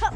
Ha!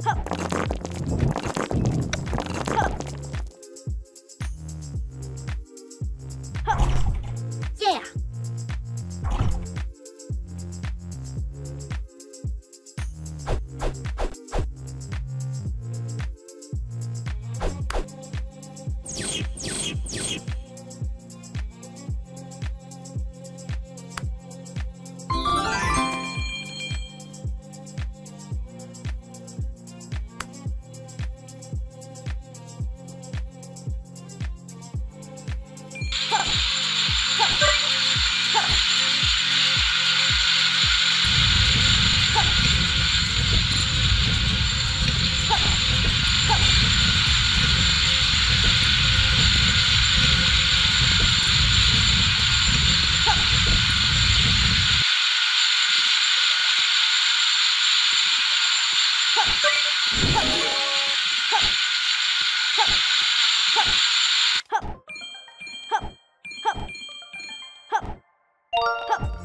操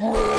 Oh!